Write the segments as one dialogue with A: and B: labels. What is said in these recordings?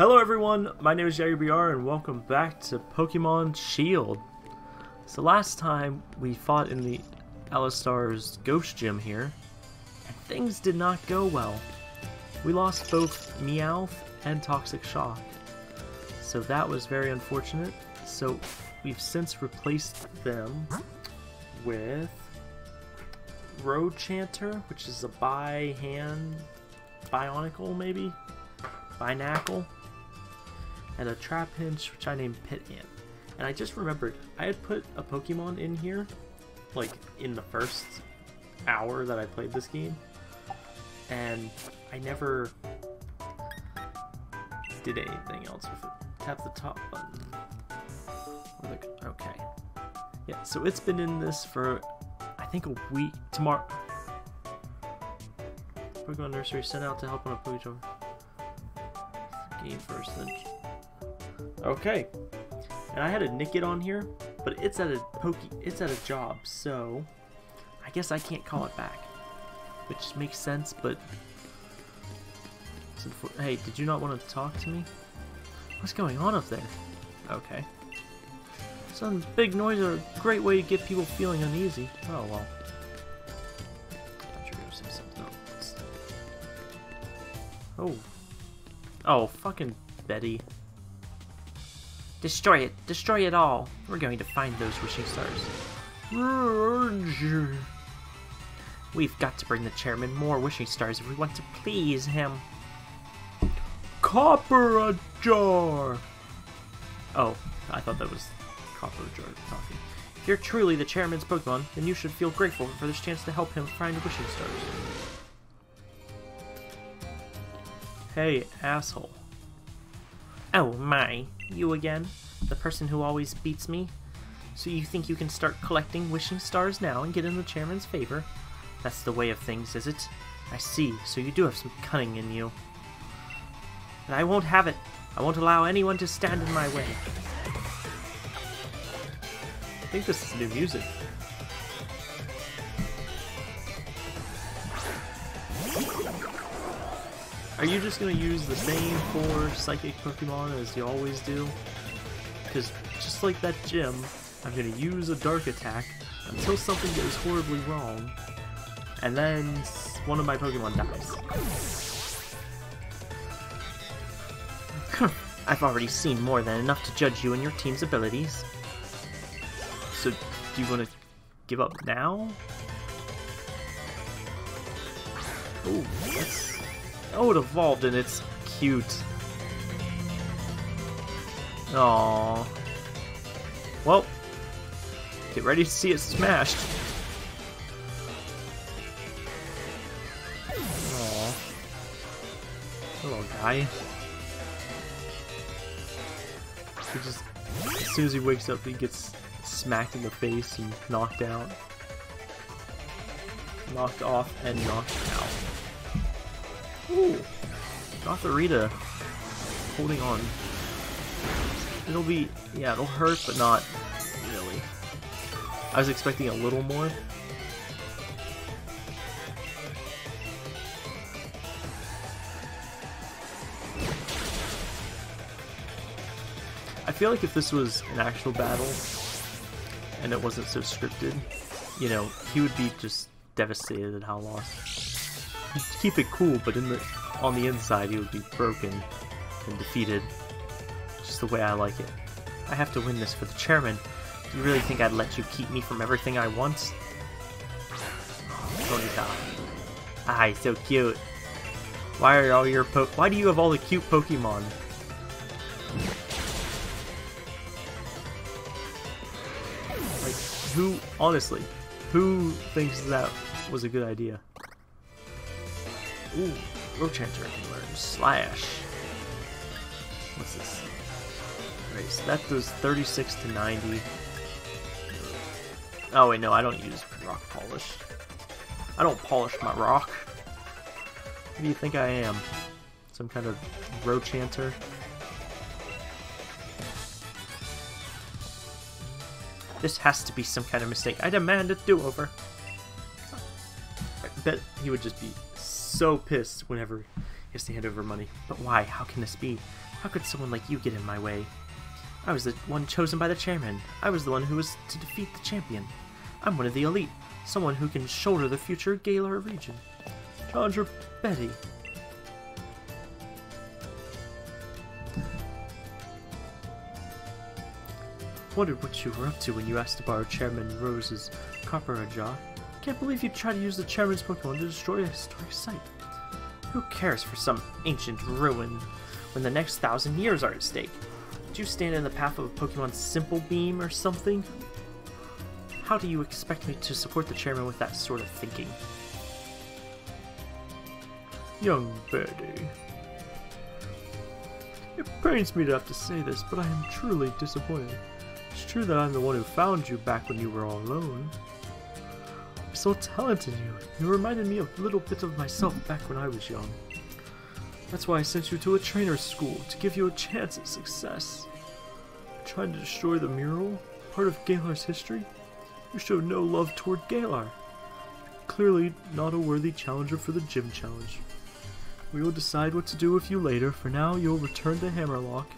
A: Hello everyone, my name is Yeager BR and welcome back to Pokemon Shield. So last time we fought in the Allister's Ghost Gym here, and things did not go well. We lost both Meowth and Toxic Shock. So that was very unfortunate. So we've since replaced them with Road Chanter, which is a bi-hand Bionicle maybe? Binacle? And a Trapinch, which I named Pit Ant. And I just remembered, I had put a Pokemon in here, like, in the first hour that I played this game. And I never did anything else with it. Tap the top button. Like, okay. Yeah, so it's been in this for, I think, a week. Tomorrow. Pokemon Nursery sent out to help on a Pokemon game first, then. Okay. And I had a Nickit on here, but it's at a Poke, it's at a job, so I guess I can't call it back, which makes sense. But hey, did you not want to talk to me? What's going on up there? Okay. Some big noise are a great way to get people feeling uneasy. Oh well. Oh. Oh, fucking Bede. Destroy it. Destroy it all. We're going to find those wishing stars. We've got to bring the chairman more wishing stars if we want to please him. Copper a jar! Oh, I thought that was Copper Jar talking. If you're truly the chairman's Pokemon, then you should feel grateful for this chance to help him find wishing stars. Hey, asshole. Oh my, you again? The person who always beats me? So you think you can start collecting wishing stars now and get in the chairman's favor? That's the way of things, is it? I see, so you do have some cunning in you. And I won't have it. I won't allow anyone to stand in my way. I think this is new music. Are you just going to use the same four Psychic Pokemon as you always do? Because just like that gym, I'm going to use a Dark Attack until something goes horribly wrong, and then one of my Pokemon dies. I've already seen more than enough to judge you and your team's abilities. So, do you want to give up now? Oh, that's Oh, it evolved and it's cute. Aww. Well, get ready to see it smashed. Aww. Hello, guy. He just, as soon as he wakes up, he gets smacked in the face and knocked out. Knocked off and knocked. Ooh, Gothorita holding on. It'll be, yeah, it'll hurt, but not really. I was expecting a little more. I feel like if this was an actual battle and it wasn't so scripted, you know, he would be just devastated at how lost keep it cool, but in the on the inside he would be broken and defeated. Just the way I like it. I have to win this for the chairman. Do you really think I'd let you keep me from everything I want? Bonita. Ah, he's so cute. Why are all your po- Why do you have all the cute Pokemon? Like, who, honestly, who thinks that was a good idea? Ooh, Rochanter can learn Slash. What's this? Right, so that does 36 to 90. Oh wait, no, I don't use rock polish. I don't polish my rock. Who do you think I am? Some kind of Rochanter? This has to be some kind of mistake. I demand a do-over. I bet he would just be so pissed whenever he has to hand over money. But why? How can this be? How could someone like you get in my way? I was the one chosen by the chairman. I was the one who was to defeat the champion. I'm one of the elite, someone who can shoulder the future Galar region. Challenger Bede. Wondered what you were up to when you asked to borrow Chairman Rose's copper Copperajah. Can't believe you'd try to use the Chairman's Pokemon to destroy a historic site. Who cares for some ancient ruin when the next thousand years are at stake? Did you stand in the path of a Pokemon's Simple Beam or something? How do you expect me to support the chairman with that sort of thinking? Young Bede. It pains me to have to say this, but I am truly disappointed. It's true that I'm the one who found you back when you were all alone. I saw talent in you. You reminded me a little bit of myself back when I was young. That's why I sent you to a trainer's school, to give you a chance at success. Trying to destroy the mural, part of Galar's history? You showed no love toward Galar. Clearly not a worthy challenger for the gym challenge. We will decide what to do with you later. For now, you'll return to Hammerlocke.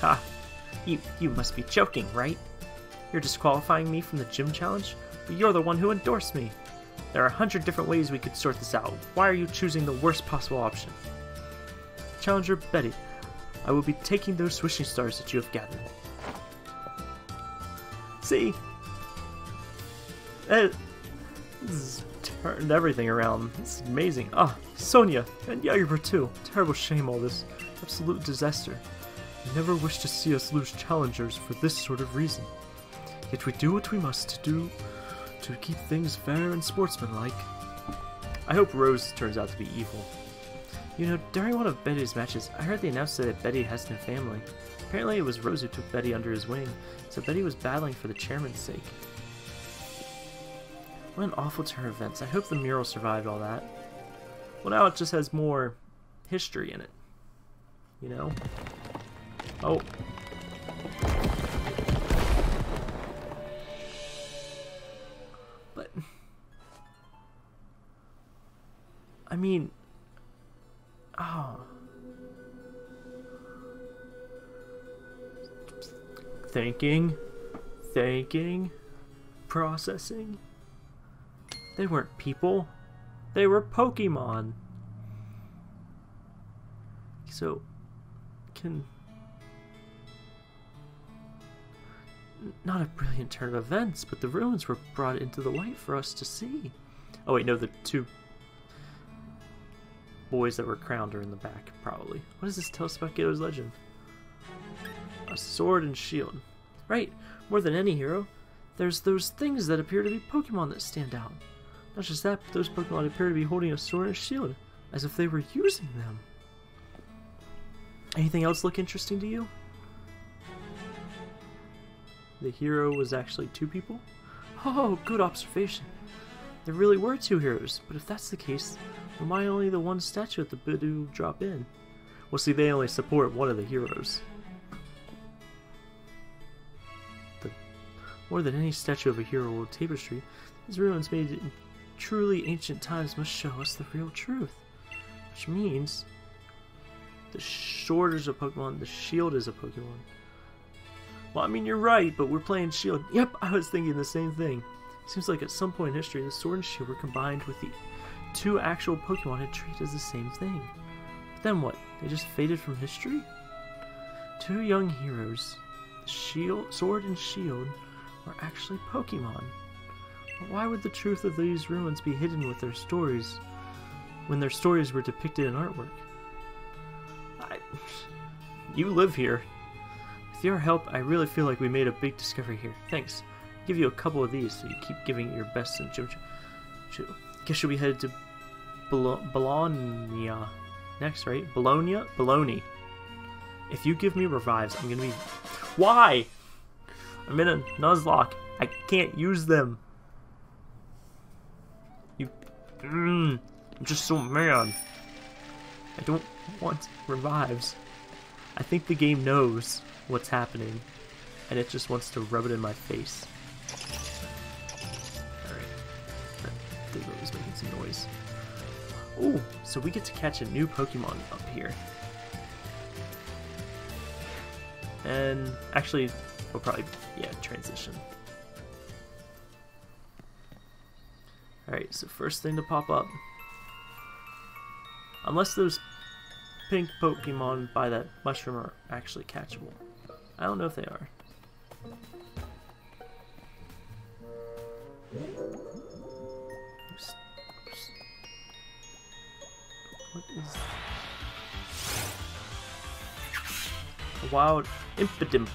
A: Ha! You, you must be joking, right? You're disqualifying me from the gym challenge? But you're the one who endorsed me. There are a hundred different ways we could sort this out. Why are you choosing the worst possible option? Challenger Bede, I will be taking those swishing stars that you have gathered. See? It, this has turned everything around. It's amazing. Ah, Sonia, and Yeager too. Terrible shame all this. Absolute disaster. I never wish to see us lose challengers for this sort of reason. Yet we do what we must do to keep things fair and sportsmanlike. I hope Rose turns out to be evil. You know, during one of Bede's matches, I heard the announcer that Bede has no family. Apparently it was Rose who took Bede under his wing, so Bede was battling for the chairman's sake. What an awful turn of events. I hope the mural survived all that. Well, now it just has more history in it. You know? Oh, I mean, oh. Thinking, thinking, processing. They weren't people, they were Pokemon. So, can. Not a brilliant turn of events, but the ruins were brought into the light for us to see. Oh, wait, no, the two boys that were crowned are in the back, probably. What does this tell us about Galar's legend? A sword and shield. Right, more than any hero, there's those things that appear to be Pokemon that stand out. Not just that, but those Pokemon appear to be holding a sword and a shield, as if they were using them. Anything else look interesting to you? The hero was actually two people? Oh, good observation. There really were two heroes, but if that's the case, Am I only the one statue at the Budew Drop Inn? Well, see, they only support one of the heroes. The, more than any statue of a hero or tapestry, these ruins made in truly ancient times must show us the real truth. Which means the sword is a Pokemon, the shield is a Pokemon. Well, I mean, you're right, but we're playing Shield. Yep, I was thinking the same thing. Seems like at some point in history, the Sword and Shield were combined with the two actual Pokemon had treated as the same thing. But then what? They just faded from history? Two young heroes, Shield, Sword and Shield, were actually Pokemon. But why would the truth of these ruins be hidden with their stories when their stories were depicted in artwork? I, you live here. With your help, I really feel like we made a big discovery here. Thanks. I'll give you a couple of these so you keep giving it your best in JoJo. Guess you'll be headed to Ballonlea next, right? Ballonlea? Ballonlea. If you give me revives, I'm gonna be... Why? I'm in a Nuzlocke. I can't use them. You... Mm, I'm just so mad. I don't want revives. I think the game knows what's happening, and it just wants to rub it in my face. Alright. That was making some noise. Ooh, so we get to catch a new Pokemon up here. And actually, we'll probably, yeah, transition. Alright, so first thing to pop up. Unless those pink Pokemon by that mushroom are actually catchable. I don't know if they are. What is... Wild Impidimp.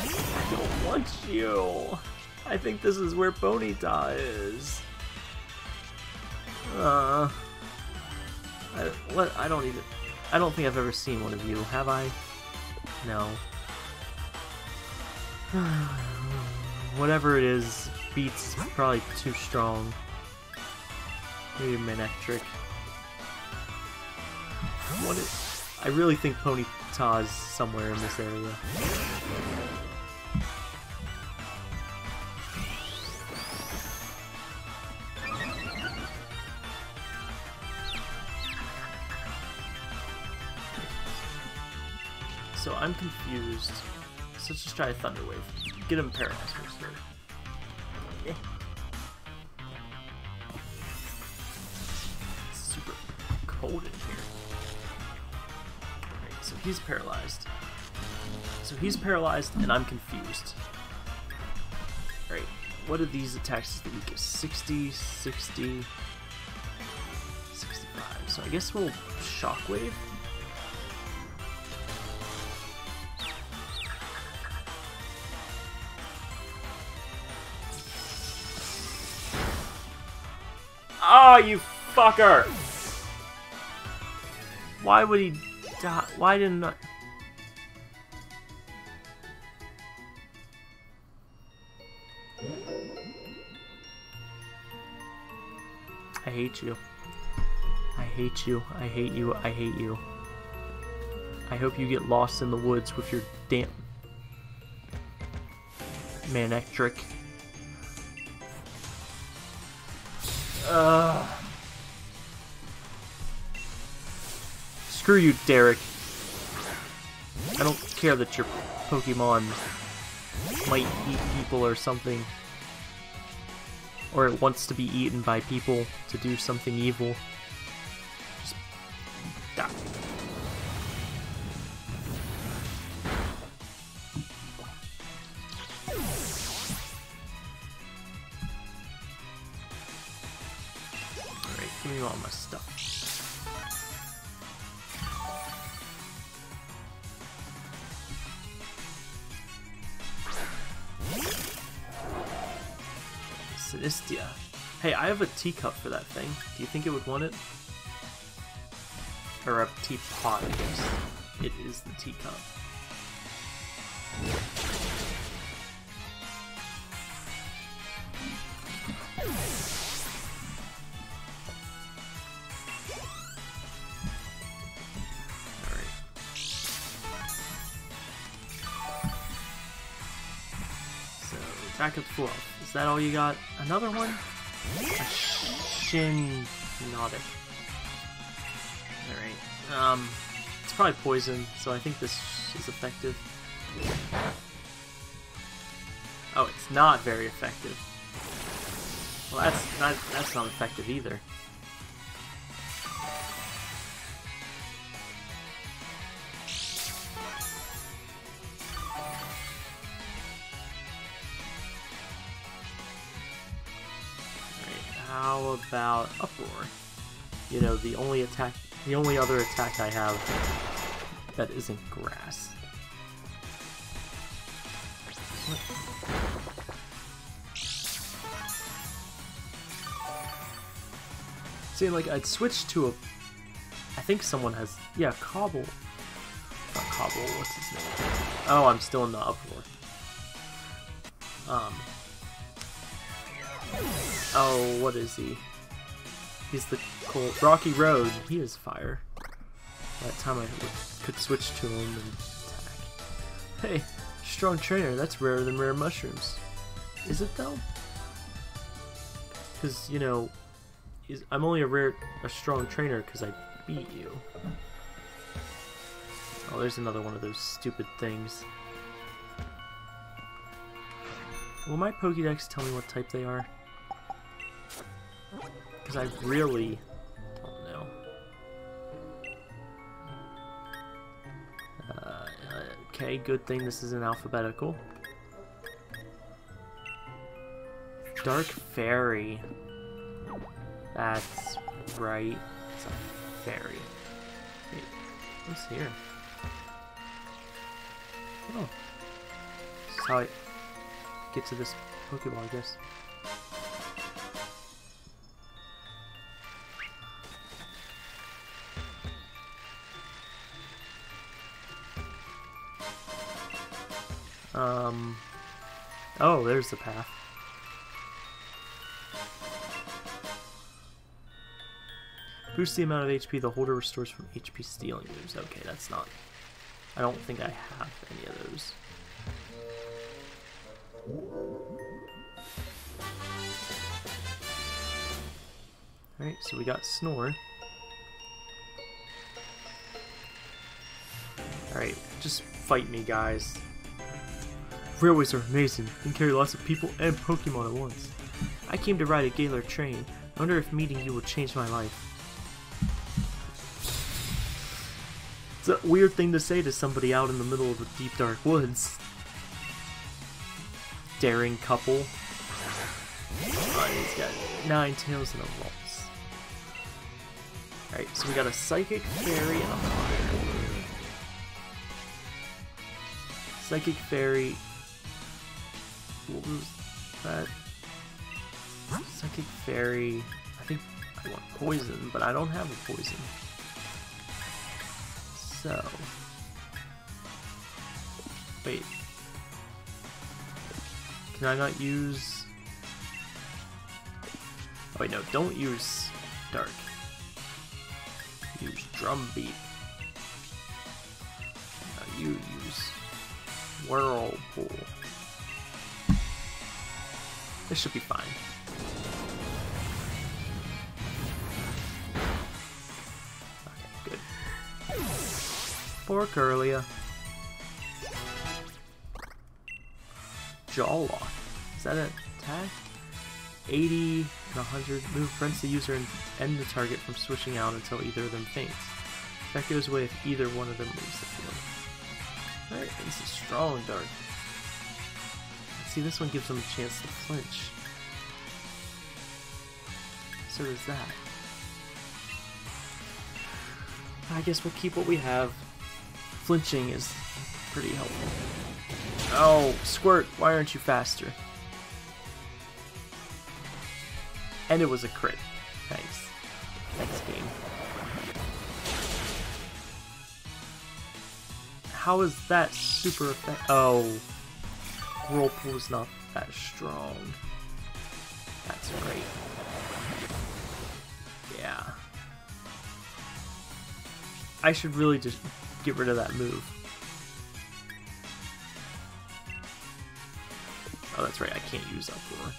A: I don't want you. I think this is where Ponyta is. Uh... I, what? I don't even... I don't think I've ever seen one of you, have I? No. Whatever it is, Beats probably too strong. Maybe Manectric. What is... I really think Ponyta is somewhere in this area. So I'm confused. So let's just try a Thunder Wave. Get him paralyzed first. He's paralyzed. So he's paralyzed and I'm confused. Alright, what are these attacks the weakest? 60, 60, 65. So I guess we'll Shockwave? Oh, you fucker! Why would he Why didn't I... I hate you. I hate you. I hate you. I hate you. I hope you get lost in the woods with your damn... Manectric. Uh, screw you, Derek. I don't care that your Pokemon might eat people or something. Or it wants to be eaten by people to do something evil. Teacup for that thing. Do you think it would want it? Or a teapot, I guess. It is the teacup. Alright. So, attack of 12. Is that all you got? Another one? A Shin Nautic. Alright. Um, it's probably poison, so I think this is effective. Oh, it's not very effective. Well, that's not that's not effective either. About uproar? You know, the only attack the only other attack I have that isn't grass. See, like, I'd switch to a... I think someone has... Yeah, Cobble. Not Cobble, what's his name? Oh, I'm still in the uproar. Um... Oh, what is he? He's the cold... Rocky Road. He is fire. That time I could switch to him and attack. Hey, strong trainer. That's rarer than rare mushrooms. Is it though? Because, you know, is I'm only a rare, a strong trainer because I beat you. Oh, there's another one of those stupid things. Will my Pokédex tell me what type they are? Because I really don't know. Uh, okay, good thing this isn't alphabetical. Dark Fairy. That's right. It's a fairy. Wait, what's here? Oh. This is how I get to this Pokeball, I guess. Um. Oh, there's the path. Boost the amount of HP the holder restores from HP stealing moves. Okay, that's not... I don't think I have any of those. Alright, so we got Snore. Alright, just fight me, guys. Railways are amazing. and carry lots of people and Pokemon at once. I came to ride a Galar train. I wonder if meeting you will change my life. It's a weird thing to say to somebody out in the middle of the deep dark woods. Daring couple. Oh, he's got Ninetales and a waltz. Alright, so we got a psychic fairy and a fire. Psychic fairy. That? Psychic fairy. I think I want poison, but I don't have a poison so. Wait. Can I not use... Oh wait, no, don't use Dark. Use Drumbeat. Now you use Whirlpool. This should be fine. Okay, good. Poor Kirlia. Jawlock. Is that an attack? 80 and 100. Move prevents the user and end the target from switching out until either of them faints. That goes away if either one of them leaves the field. Alright, this is strong dark. See, this one gives them a chance to flinch. So does that. I guess we'll keep what we have flinching is pretty helpful. Oh, Squirt, why aren't you faster? And it was a crit. Thanks. Thanks, game. How is that super effective? Oh. Whirlpool is not that strong. That's great. Yeah. I should really just get rid of that move. Oh, that's right, I can't use Uproar.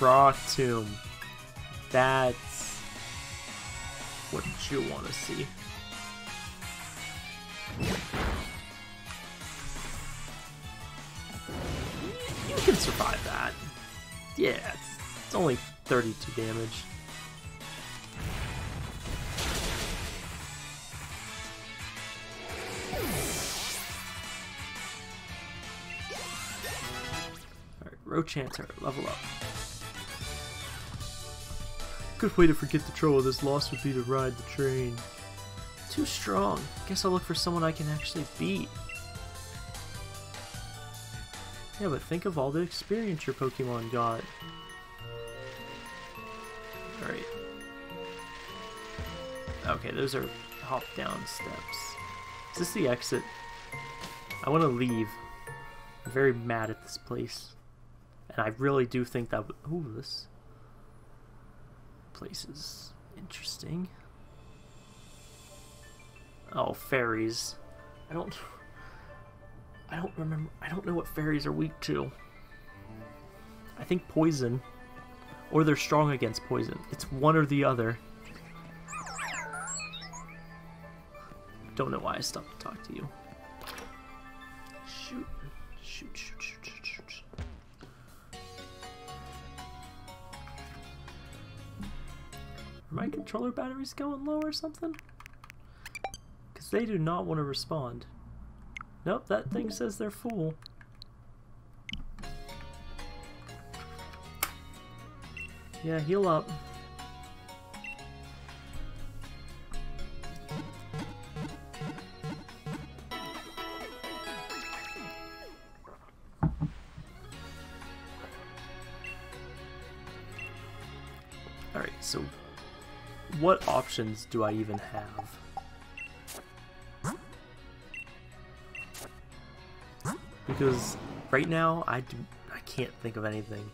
A: Rock Tomb. That's what you want to see. You can survive that. Yeah, it's, only 32 damage. Rochanter, level up. Good way to forget the trouble of this loss would be to ride the train. Too strong. Guess I'll look for someone I can actually beat. Yeah, but think of all the experience your Pokemon got. Alright. Okay, those are hop down steps. Is this the exit? I want to leave. I'm very mad at this place. And I really do think that... Ooh, this place is interesting. Oh, fairies. I don't... I don't remember... I don't know what fairies are weak to. I think poison. Or they're strong against poison. It's one or the other. Don't know why I stopped to talk to you. Shoot. Shoot, shoot, shoot, shoot, shoot. Are my controller batteries going low or something? They do not want to respond. Nope, that thing says they're full. Yeah, heal up. Alright, so what options do I even have? Because right now I do I can't think of anything.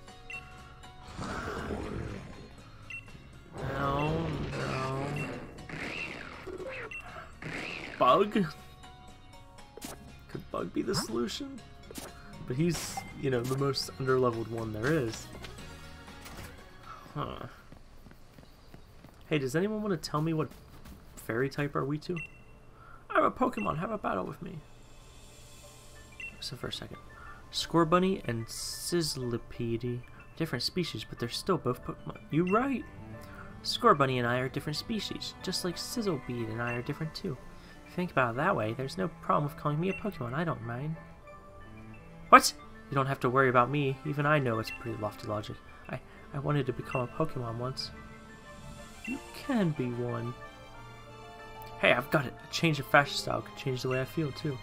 A: No, no. Bug? Could Bug be the solution? But he's, you know, the most underleveled one there is. Huh. Hey, does anyone want to tell me what fairy type are we to? I'm a Pokemon, have a battle with me. So for a second. Scorbunny and Sizzlipede. Different species, but they're still both Pokemon. You right! Scorbunny and I are different species, just like Sizzlipede and I are different too. If you think about it that way, there's no problem with calling me a Pokemon, I don't mind. What? You don't have to worry about me, even I know it's pretty lofty logic. I, I wanted to become a Pokemon once. You can be one. Hey, I've got it! A change of fashion style could change the way I feel too.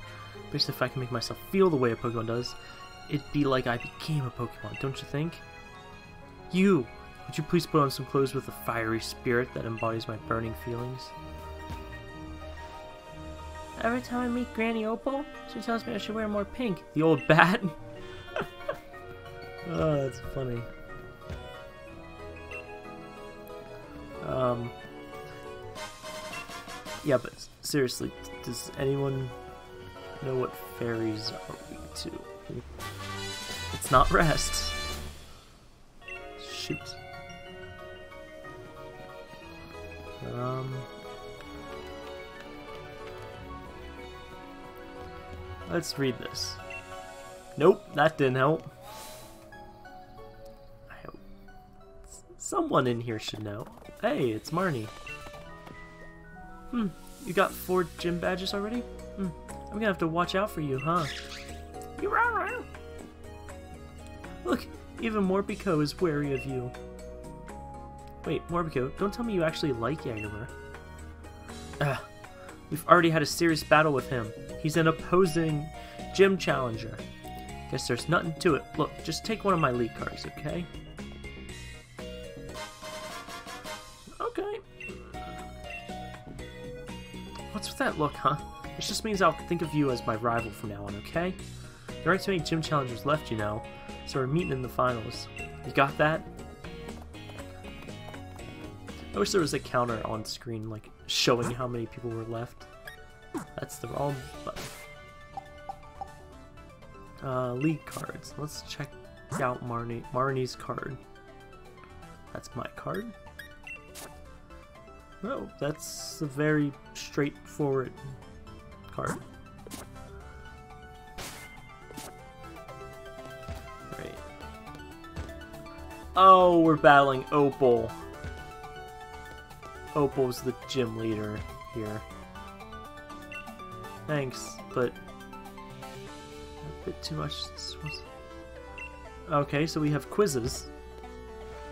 A: Basically, if I can make myself feel the way a Pokemon does, it'd be like I became a Pokemon, don't you think? You! Would you please put on some clothes with a fiery spirit that embodies my burning feelings? Every time I meet Granny Opal, she tells me I should wear more pink. The old bat? oh, that's funny. Um... Yeah, but seriously, does anyone know what fairies are weak to? It's not rest. Shoot. Um. Let's read this. Nope, that didn't help. I hope someone in here should know. Hey, it's Marnie. Hmm, you got four gym badges already? Hmm, I'm gonna have to watch out for you, huh? You raw Look, even Morpeko is wary of you. Wait, Morpeko, don't tell me you actually like Yangamur. Ugh, we've already had a serious battle with him. He's an opposing gym challenger. Guess there's nothing to it. Look, just take one of my lead cards? Okay. That look, huh? This just means I'll think of you as my rival from now on, okay? There aren't too many gym challengers left, you know, so we're meeting in the finals. You got that? I wish there was a counter on screen, like, showing how many people were left. That's the wrong button. Uh, league cards. Let's check out Marnie, Marnie's card. That's my card. No, that's a very straightforward card. Right. Oh, we're battling Opal. Opal's the gym leader here. Thanks, but a bit too much. Okay, so we have quizzes.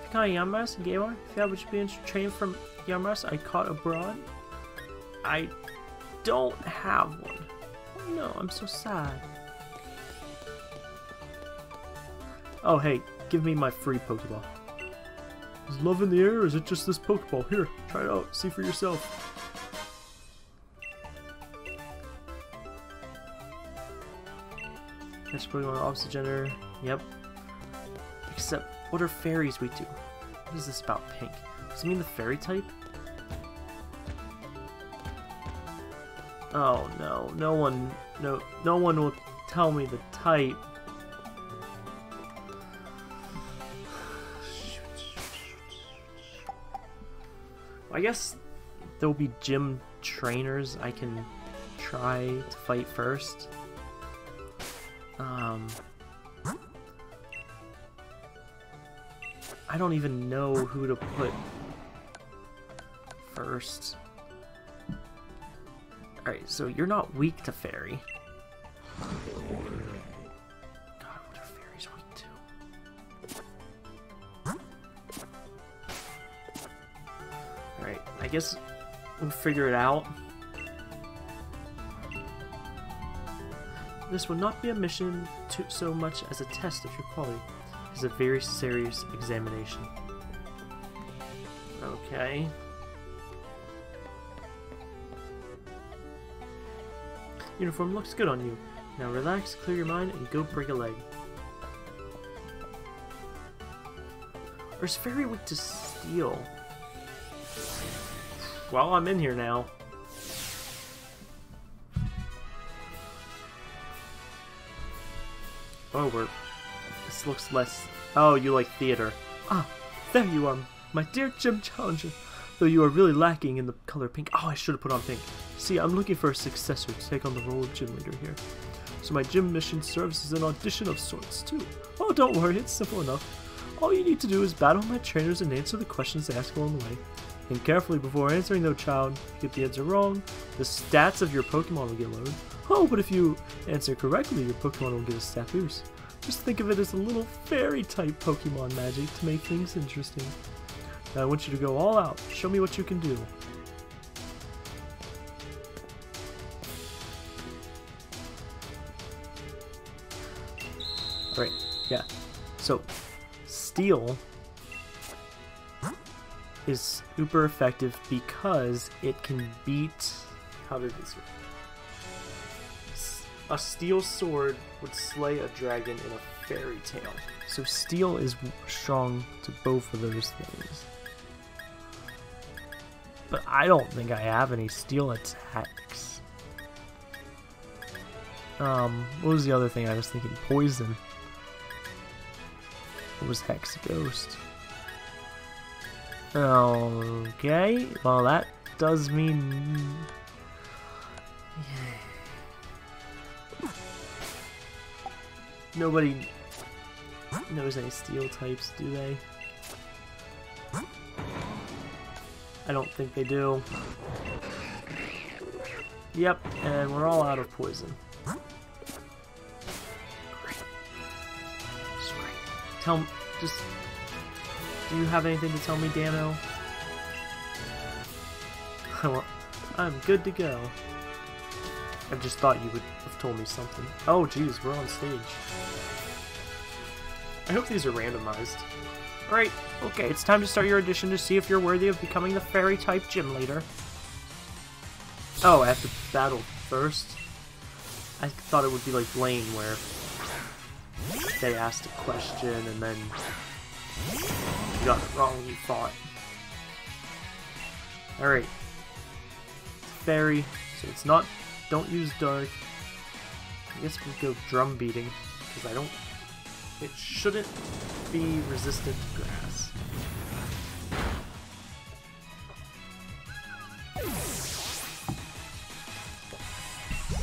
A: Of Yamaras and Gamer, if you would you be interested train from Yamaras I caught abroad? I don't have one. Oh no, I'm so sad. Oh hey, give me my free Pokeball. Is love in the air or is it just this Pokeball? Here, try it out, see for yourself. Catch Pokemon opposite gender. Yep. Except, what are fairies we do? What is this about pink? Does it mean the fairy type? Oh no, no one, no, no one will tell me the type. I guess there'll be gym trainers I can try to fight first. Um, I don't even know who to put first. Alright, so you're not weak to fairy. God, what are fairies weak to? Alright, I guess we'll figure it out. This will not be a mission to, so much as a test of your quality. It's a very serious examination. Okay. Uniform looks good on you. Now relax, clear your mind, and go break a leg. Or is Fairy weak to steel? Well, I'm in here now. Oh, we're... This looks less... Oh, you like theater. Ah, there you are, my dear gym Challenger. Though you are really lacking in the color pink. Oh, I should have put on pink. See, I'm looking for a successor to take on the role of gym leader here. So my gym mission serves as an audition of sorts, too. Oh, don't worry, it's simple enough. All you need to do is battle my trainers and answer the questions they ask along the way. Think carefully before answering though, child. If you get the answer wrong, the stats of your Pokemon will get lowered. Oh, but if you answer correctly, your Pokemon will get a stat boost. Just think of it as a little fairy-type Pokemon magic to make things interesting. Now I want you to go all out. Show me what you can do. Yeah. So, Steel is super effective because it can beat... How did this work? A steel sword would slay a dragon in a fairy tale. So steel is strong to both of those things. But I don't think I have any steel attacks. Um, what was the other thing I was thinking? Poison. It was Hex Ghost. Okay, well that does mean... Nobody knows any steel types, do they? I don't think they do. Yep, and we're all out of poison. Tell just, do you have anything to tell me, Dano? I'm good to go. I just thought you would have told me something. Oh, jeez, we're on stage. I hope these are randomized. Alright, okay, it's time to start your audition to see if you're worthy of becoming the fairy-type gym leader. Oh, I have to battle first? I thought it would be like Blaine, where they asked a question and then you got it wrong, you fought. Alright. Fairy, so it's not, don't use dark. I guess we'll go drum beating, because I don't, it shouldn't be resistant to grass.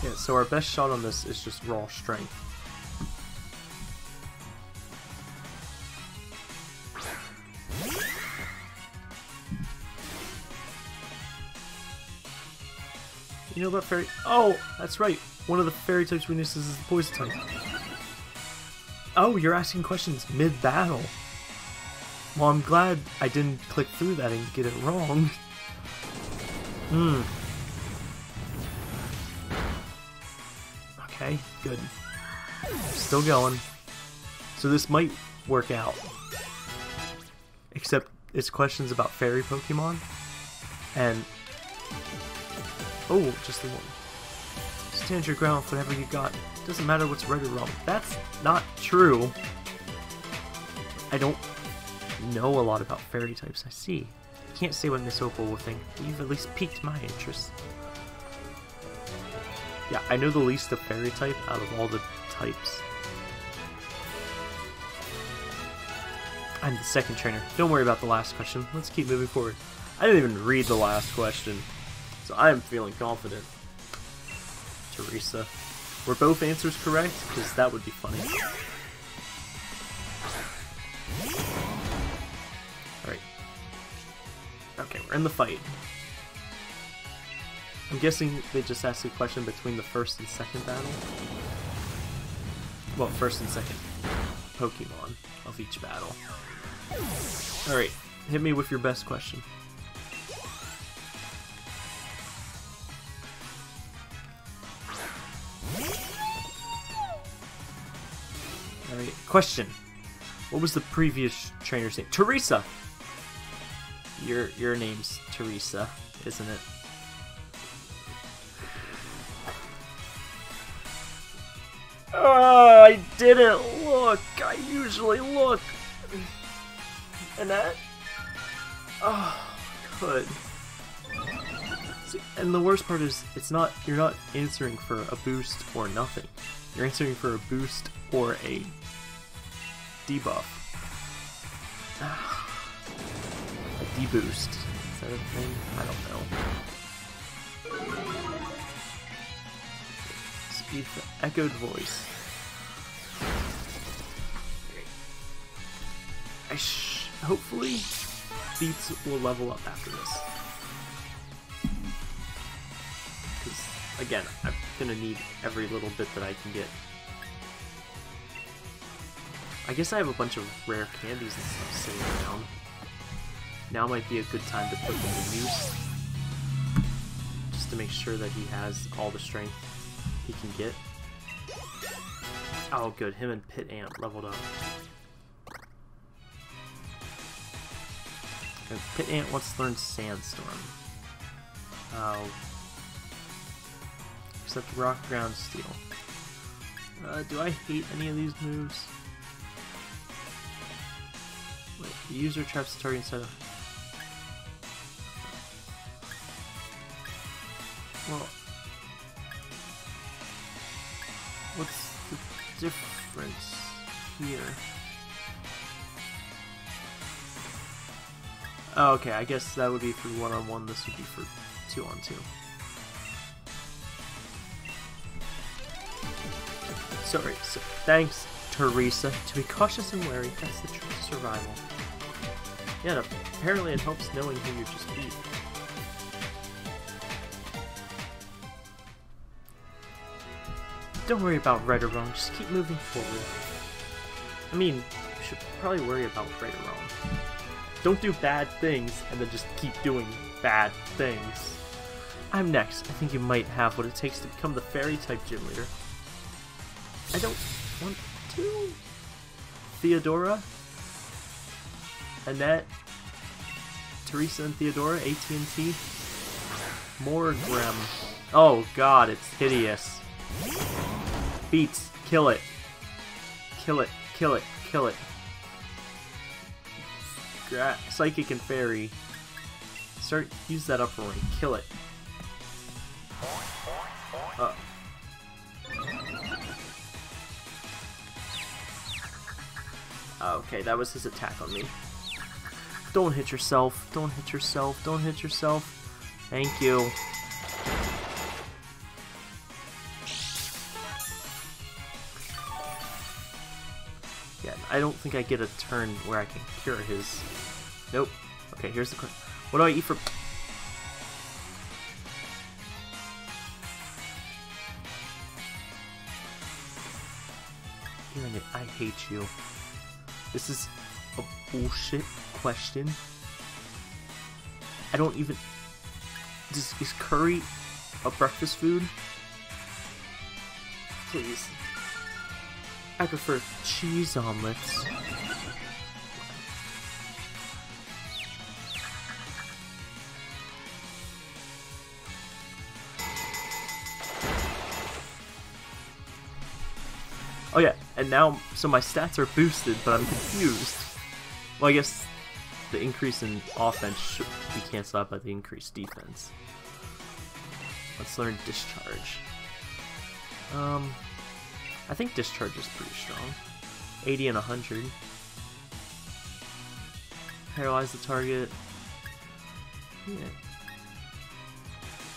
A: Yeah, so our best shot on this is just raw strength. Know about fairy- Oh, that's right. One of the fairy types weaknesses is the poison type. Oh, you're asking questions mid-battle. Well, I'm glad I didn't click through that and get it wrong. Hmm. Okay, good. Still going. So this might work out. Except it's questions about fairy Pokemon. And... Oh, just the one. Stand your ground whatever you got. Doesn't matter what's right or wrong. That's not true. I don't know a lot about fairy types. I see. I can't say what Miss Opal will think, but you've at least piqued my interest. Yeah, I know the least of fairy type out of all the types. I'm the second trainer. Don't worry about the last question. Let's keep moving forward. I didn't even read the last question, so I am feeling confident. Teresa. Were both answers correct? Because that would be funny. Alright. Okay, we're in the fight. I'm guessing they just asked a question between the first and second battle? Well, first and second Pokemon of each battle. Alright, hit me with your best question. Question. What was the previous trainer's name? Teresa! Your your name's Teresa, isn't it? Oh, I didn't look. I usually look. That? Oh, good. And the worst part is, it's not. You're not answering for a boost or nothing. You're answering for a boost or a debuff. Ah. a deboost. Is that a thing? I don't know. Speed for echoed voice. I hopefully Beats will level up after this. Because, again, I'm gonna need every little bit that I can get. I guess I have a bunch of rare candies and stuff sitting around. Now might be a good time to put them to use. Just to make sure that he has all the strength he can get. Oh good, him and Pit Ant leveled up. And Pit Ant wants to learn Sandstorm. Oh. Except Rock, Ground, Steel. Uh, do I hate any of these moves? Wait, the user traps the target instead of... Well... What's the difference here? Oh, okay, I guess that would be for one-on-one, -on -one, this would be for two-on-two. 2 Sorry, so thanks, Teresa. To be cautious and wary, that's the trick to survival. Yeah, apparently it helps knowing who you just beat. Don't worry about right or wrong, just keep moving forward. I mean, you should probably worry about right or wrong. Don't do bad things and then just keep doing bad things. I'm next. I think you might have what it takes to become the fairy-type gym leader. I don't want Theodora? Annette? Teresa and Theodora? AT&T? Morgrem. Oh god, it's hideous. Beats. Kill it. Kill it. Kill it. Kill it. Gra Psychic and Fairy. Start, use that upper ring. Kill it. Uh. Okay, that was his attack on me. Don't hit yourself. Don't hit yourself. Don't hit yourself. Thank you. Yeah, I don't think I get a turn where I can cure his... Nope. Okay, here's the. What do I eat for... Hearing it, I hate you. This is a bullshit question. I don't even... Is, is curry a breakfast food? Please. I prefer cheese omelets. Oh yeah, and now, so my stats are boosted, but I'm confused. Well, I guess the increase in offense should be canceled out by the increased defense. Let's learn Discharge. Um, I think Discharge is pretty strong. 80 and 100. Paralyze the target. Yeah.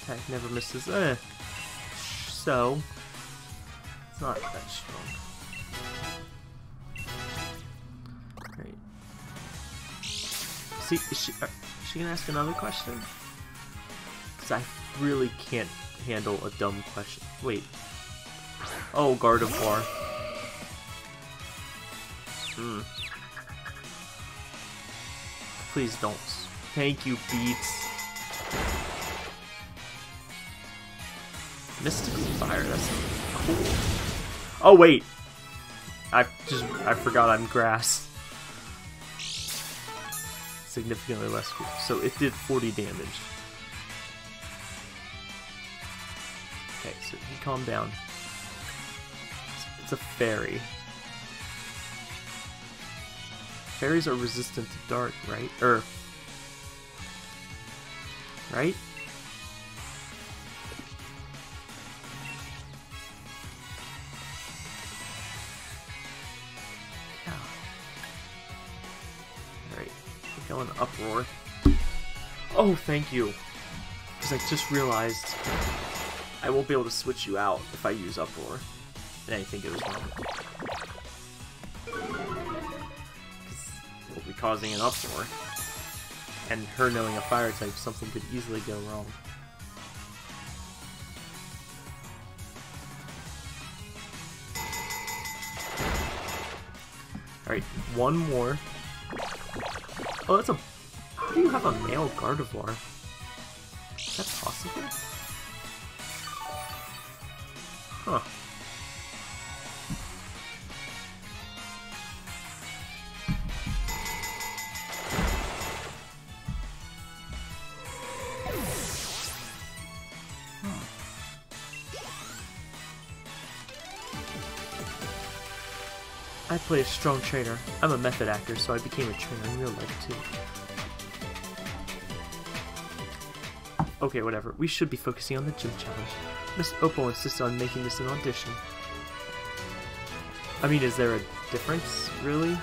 A: Attack never misses. Eh. So, it's not that strong. Great. See, is she, uh, is she gonna ask another question? Because I really can't handle a dumb question. Wait. Oh, Gardevoir. Hmm. Please don't. Thank you, Beats. Mystical Fire, that's cool. Oh, wait! I just, I forgot I'm grass. Significantly less, so it did 40 damage. Okay, so he calmed down. It's, a fairy. Fairies are resistant to dark, right? Er. Right? In uproar. Oh, thank you. Because I just realized I won't be able to switch you out if I use uproar. And I think it was wrong. We'll be causing an uproar. And her knowing a fire type, something could easily go wrong. Alright, one more. Oh, that's a... How do you have a male Gardevoir? Is that possible? Huh. Play a strong trainer. I'm a method actor, so I became a trainer in real life too. Okay, whatever. We should be focusing on the gym challenge. Miss Opal insists on making this an audition. I mean, is there a difference, really?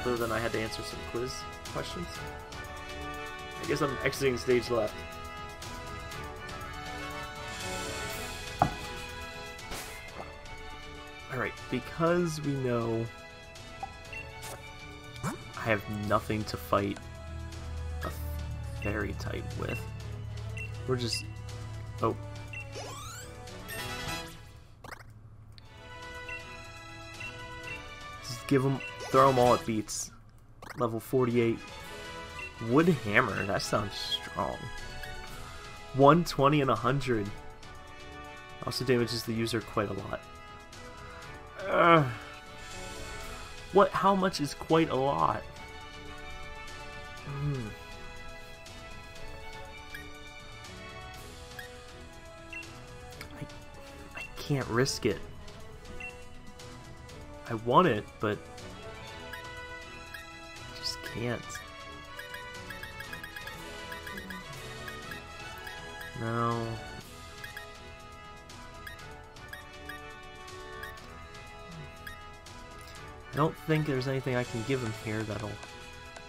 A: Other than I had to answer some quiz questions? I guess I'm exiting stage left. Alright, because we know I have nothing to fight a fairy type with, we're just... Oh. Just give them... Throw them all at beats. Level 48. Wood Hammer, that sounds strong. 120 and 100. Also damages the user quite a lot. Uh, what? How much is quite a lot? Hmm. I, I can't risk it. I want it, but I just can't. No. Don't think there's anything I can give him here that'll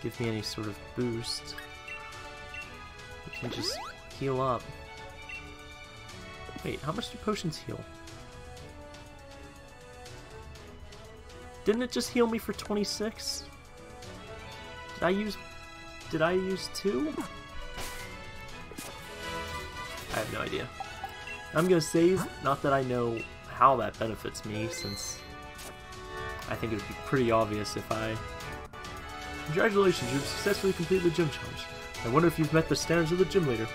A: give me any sort of boost. We can just heal up. Wait, how much do potions heal? Didn't it just heal me for 26? Did I use... Did I use two? I have no idea. I'm gonna save, not that I know how that benefits me, since I think it would be pretty obvious if I... Congratulations, you've successfully completed the gym challenge. I wonder if you've met the standards of the gym leader.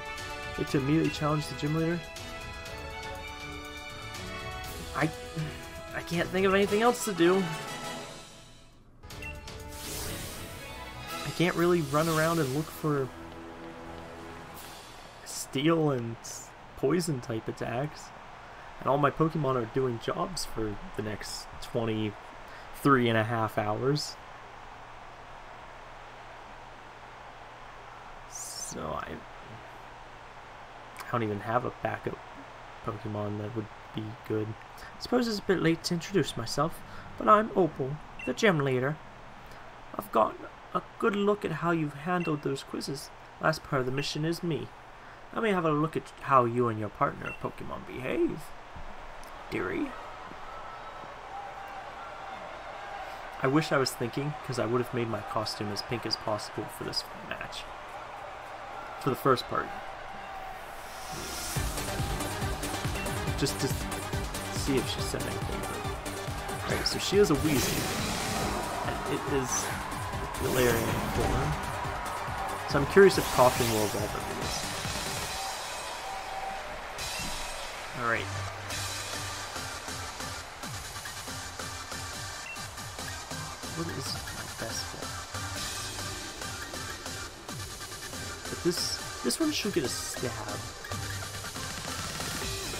A: Like to immediately challenge the gym leader? I... I can't think of anything else to do. I can't really run around and look for steel and poison type attacks. And all my Pokemon are doing jobs for the next 23 and a half hours. So I, I don't even have a backup Pokemon that would be good. I suppose it's a bit late to introduce myself, but I'm Opal, the gym leader. I've got a good look at how you've handled those quizzes, Last part of the mission is me. Let me have a look at how you and your partner Pokemon behave. Dearie. I wish I was thinking, because I would have made my costume as pink as possible for this match. For the first part. Just to see if she said anything. Alright, so she is a Weezing. And it is Galarian form. So I'm curious if Koffing will evolve into this. Alright. What is best bet? But this this one should get a stab.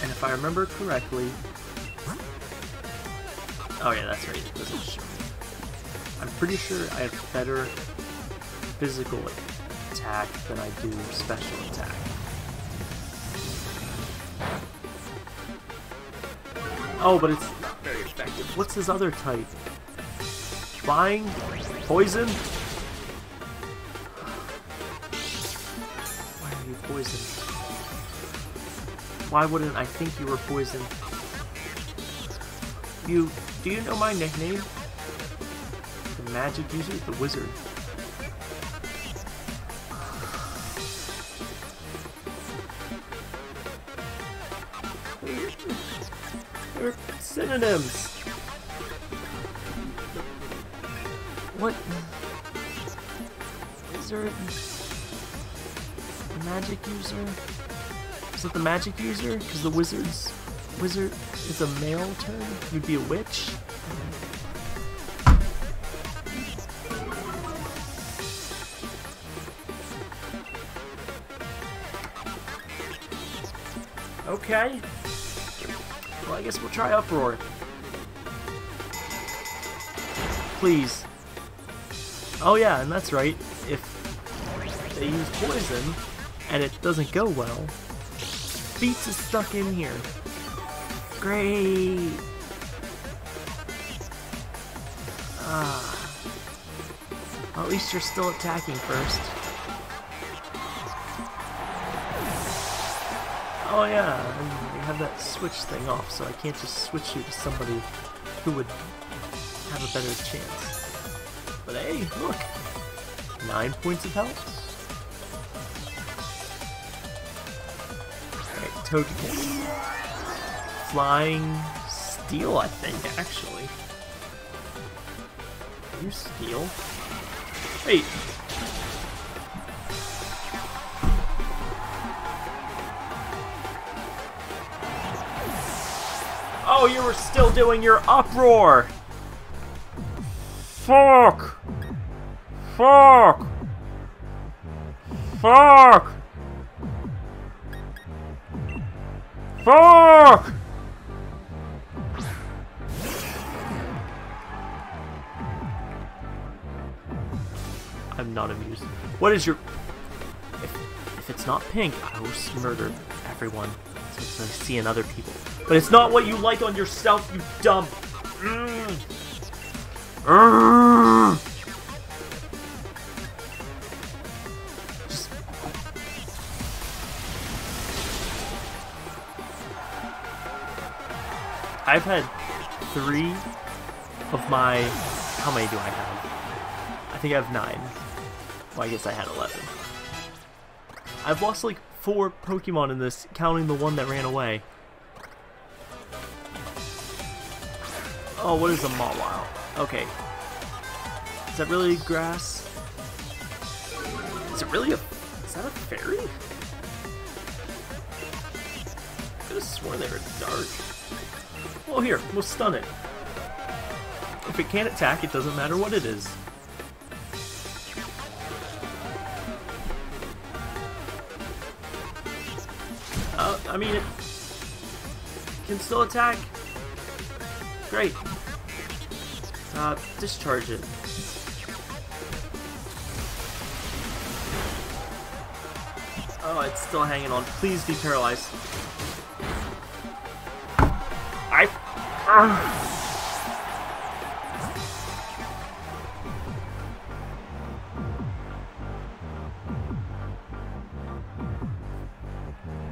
A: And if I remember correctly, Oh yeah, that's right. Show me. I'm pretty sure I have better physical attack than I do special attack. Oh, but it's not very effective. What's his other type? Flying? Poison? Why are you poisoned? Why wouldn't I think you were poisoned? You do you know my nickname? The magic user? The wizard. Synonyms. What? Is there a magic user? Is it the magic user? Because the wizards wizard is a male term? You'd be a witch? Okay. Well, I guess we'll try Uproar. Please. Oh yeah, and that's right. If they use poison and it doesn't go well, Beats is stuck in here. Great! Ah. Well, at least you're still attacking first. Oh yeah, and you have that switch thing off, so I can't just switch you to somebody who would have a better chance. But hey, look! Nine points of health. Togekiss. Flying Steel, I think, actually. You Steel? Wait. Oh, you were still doing your uproar! Fuck! Fuck! Fuck! Fuck! I'm not amused. What is your... If, if it's not pink, I will murder everyone since I see in other people. But it's not what you like on yourself, you dumb... Mm. Mm. I've had three of my... How many do I have? I think I have nine. Well, I guess I had 11. I've lost like four Pokemon in this, counting the one that ran away. Oh, what is a Mawile? Okay. Is that really grass? Is it really a... Is that a fairy? I could have sworn they were dark. Well, here, we'll stun it. If it can't attack, it doesn't matter what it is. I mean, it can still attack. Great. Uh, discharge it. Oh, it's still hanging on. Please be paralyzed. Ah.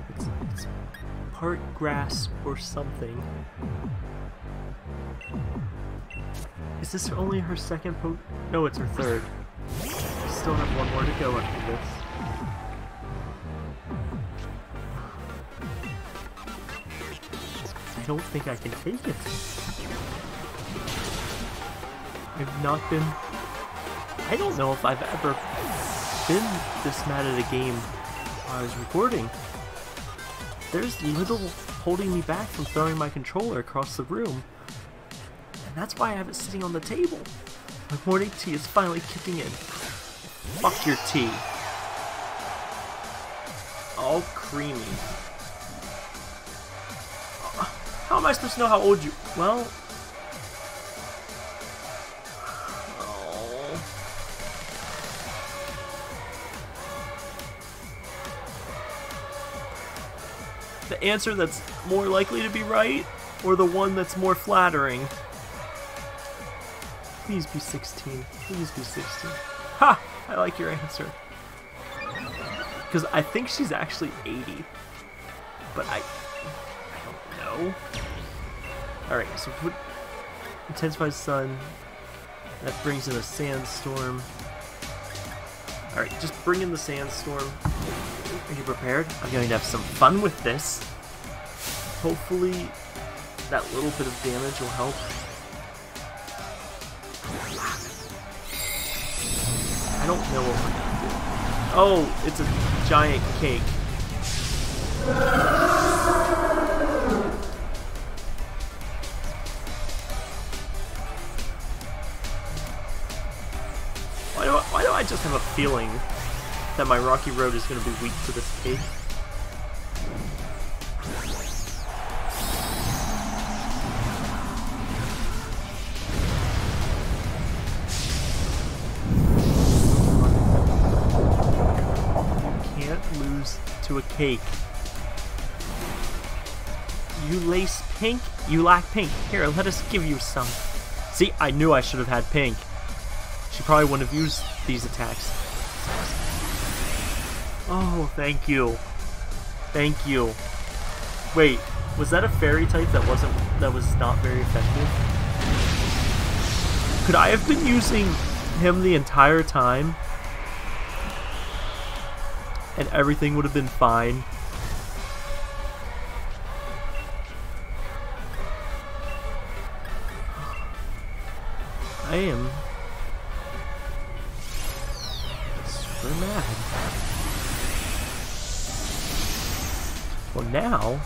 A: It's, part grass or something. Is this only her second po- No, it's her third. I still have one more to go after this. Don't think I can take it. I've not been... I don't know if I've ever been this mad at a game while I was recording. There's little holding me back from throwing my controller across the room. And that's why I have it sitting on the table. My morning tea is finally kicking in. Fuck your tea. All creamy. Am I supposed to know how old you... Well... The answer that's more likely to be right, or the one that's more flattering? Please be 16. Please be 16. Ha! I like your answer. Because I think she's actually 80. But I... I don't know. Alright, so put... Intensifies sun. That brings in a sandstorm. Alright, just bring in the sandstorm. Are you prepared? I'm going to have some fun with this. Hopefully, that little bit of damage will help. I don't know what we're gonna do. Oh, it's a giant cake. Have a feeling that my rocky road is going to be weak to this cake? can't lose to a cake. You lace pink? You lack pink. Here, let us give you some. See, I knew I should have had pink. She probably wouldn't have used these attacks. Oh, thank you. Thank you. Wait, was that a fairy type that wasn't that was not very effective? Could I have been using him the entire time? And everything would have been fine. I am Well now,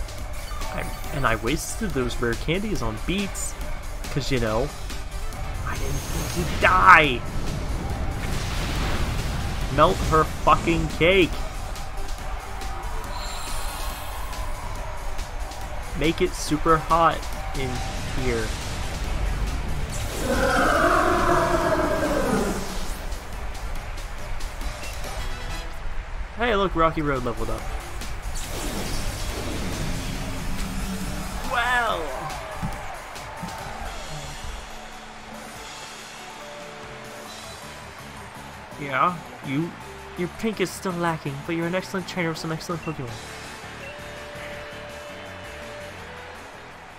A: I, and I wasted those rare candies on beets, because you know, I didn't think he'd die. Melt her fucking cake. Make it super hot in here. Hey, look, Rocky Road leveled up. Well. Yeah, you, your pink is still lacking, but you're an excellent trainer with some excellent Pokemon.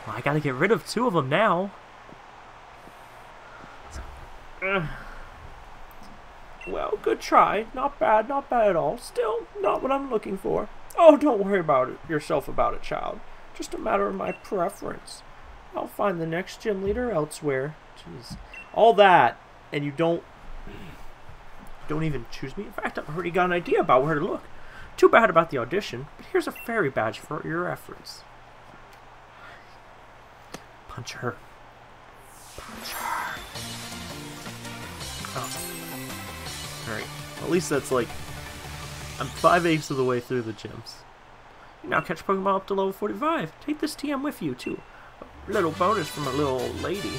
A: Well, I gotta get rid of two of them now. Ugh. Well, good try. Not bad, not bad at all. Still, not what I'm looking for. Oh, don't worry about it yourself about it, child. Just a matter of my preference. I'll find the next gym leader elsewhere. Jeez. All that, and you don't don't even choose me. In fact, I've already got an idea about where to look. Too bad about the audition, but here's a fairy badge for your efforts. Punch her. Punch her. Oh. Alright. At least that's like... I'm 5 eighths of the way through the gyms. You now catch Pokemon up to level 45. Take this TM with you, too. A little bonus from a little old lady.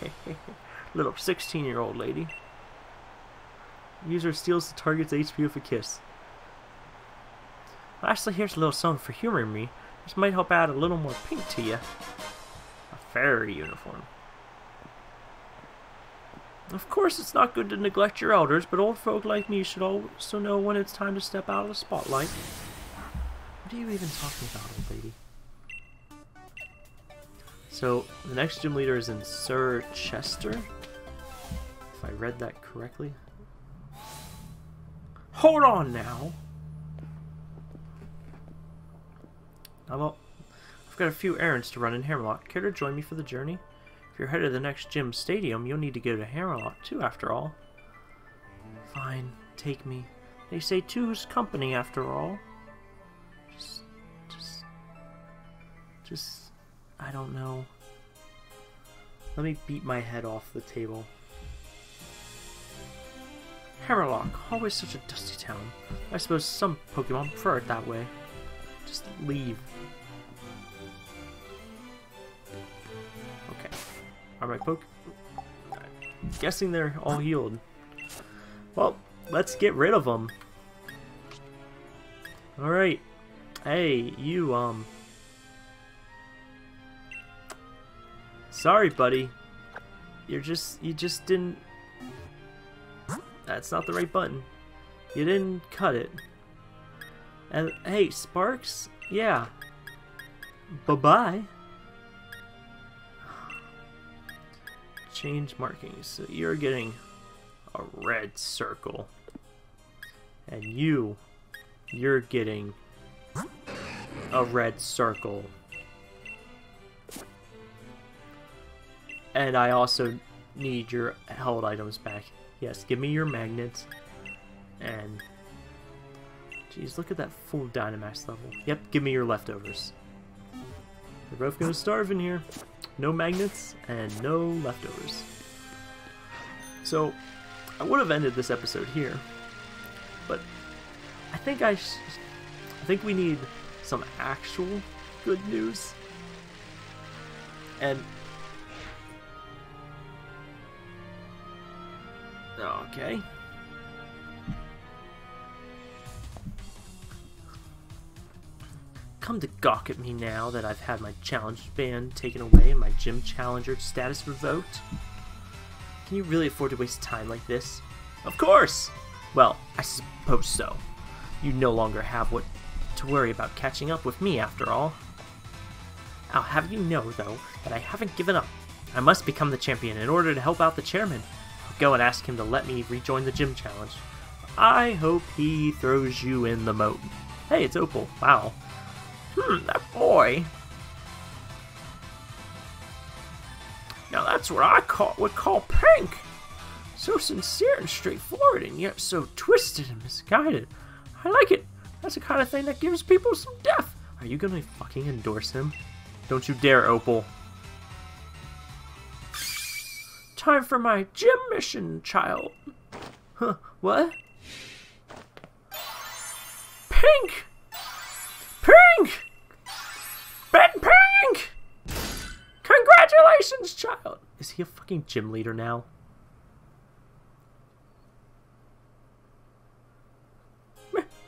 A: little 16 year old lady. User steals the target's HP with a kiss. Lastly, here's a little something for humoring me. This might help add a little more pink to you. A fairy uniform. Of course, it's not good to neglect your elders, but old folk like me should also know when it's time to step out of the spotlight. What are you even talking about, old lady? So, the next gym leader is in Sir Chester. If I read that correctly. Hold on now! I've, I've got a few errands to run in Hammerlocke. Care to join me for the journey? If you're headed to the next gym stadium, you'll need to go to Hammerlocke too, after all. Fine, take me. They say two's company, after all. Just, I don't know. Let me beat my head off the table. Hammerlocke, always such a dusty town. I suppose some Pokemon prefer it that way. Just leave. Okay. Are my poke... Guessing they're all healed. Well, let's get rid of them. Alright. Hey, you, um... Sorry, buddy. You're just... You just didn't... That's not the right button. You didn't cut it. And, hey, Sparks? Yeah. Bye-bye. Change markings. So you're getting a red circle. And you, you're getting a red circle. And I also need your held items back. Yes, give me your magnets. And... Jeez, look at that full Dynamax level. Yep, give me your leftovers. We're both gonna starve in here. No magnets and no leftovers. So, I would have ended this episode here, but I think I, I think we need some actual good news. And okay. Come to gawk at me now that I've had my challenge ban taken away and my gym challenger status revoked. Can you really afford to waste time like this? Of course! Well, I suppose so. You no longer have what to worry about catching up with me, after all. I'll have you know, though, that I haven't given up. I must become the champion in order to help out the chairman. Go and ask him to let me rejoin the gym challenge. I hope he throws you in the moat. Hey, it's Opal. Wow. Hmm, that boy. Now that's what I call would call pink. So sincere and straightforward, and yet so twisted and misguided. I like it. That's the kind of thing that gives people some depth. Are you gonna fucking endorse him? Don't you dare, Opal. Time for my gym mission, child. Huh, what? Pink! Pink! Ben Pink! Congratulations, child! Is he a fucking gym leader now?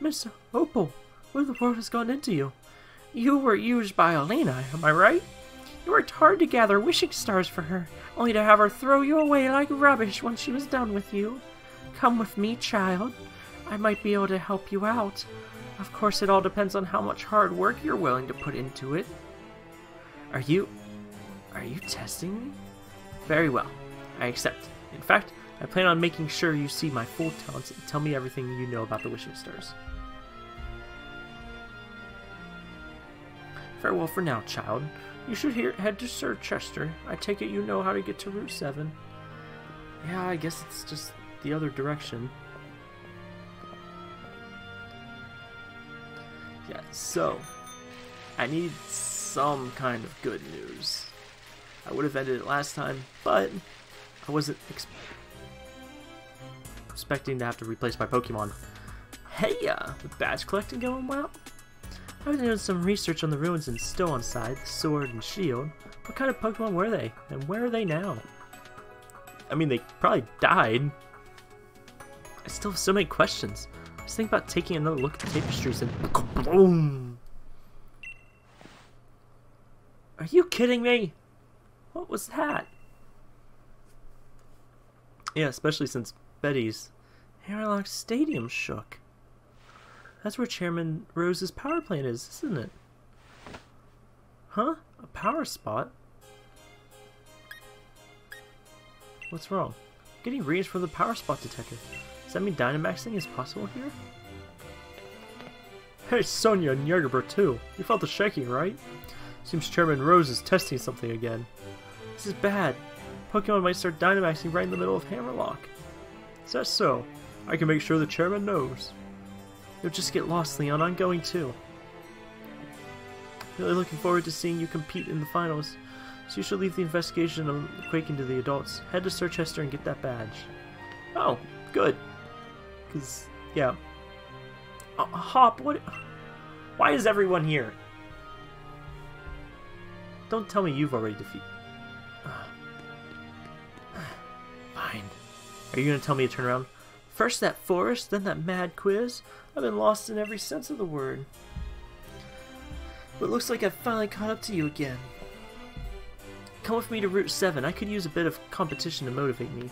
A: Mr. Opal, what the world has gone into you? You were used by Oleana, am I right? You worked hard to gather wishing stars for her, only to have her throw you away like rubbish when she was done with you. Come with me, child. I might be able to help you out. Of course, it all depends on how much hard work you're willing to put into it. Are you... are you testing me? Very well. I accept. In fact, I plan on making sure you see my full talents and tell me everything you know about the Wishing Stars. Farewell for now, child. You should hear, head to Circhester. I take it you know how to get to Route 7. Yeah, I guess it's just the other direction. Yeah, so, I need some kind of good news. I would have ended it last time, but I wasn't ex expecting to have to replace my Pokemon. Hey, uh, the badge collecting going well? I've been doing some research on the ruins in Stow-on-Side, the Sword and Shield. What kind of Pokemon were they, and where are they now? I mean, they probably died. I still have so many questions. I was thinking about taking another look at the tapestries and boom! Are you kidding me? What was that? Yeah, especially since Betty's Hammerlocke Stadium shook. That's where Chairman Rose's power plant is, isn't it? Huh? A power spot? What's wrong? I'm getting readings from the power spot detector. Does that mean Dynamaxing is possible here? Hey, Sonia and Yeager BR too. You felt the shaking, right? Seems Chairman Rose is testing something again. This is bad. Pokemon might start Dynamaxing right in the middle of Hammerlocke. Is that so? I can make sure the Chairman knows. You'll just get lost, Leon. I'm going too. Really looking forward to seeing you compete in the finals. So you should leave the investigation of Quaking to the adults. Head to Circhester and get that badge. Oh, good. Because, yeah. Uh, Hop, what... Why is everyone here? Don't tell me you've already defeated... Fine. Are you going to tell me to turn around? First that forest, then that mad quiz. I've been lost in every sense of the word. But it looks like I've finally caught up to you again. Come with me to Route 7. I could use a bit of competition to motivate me.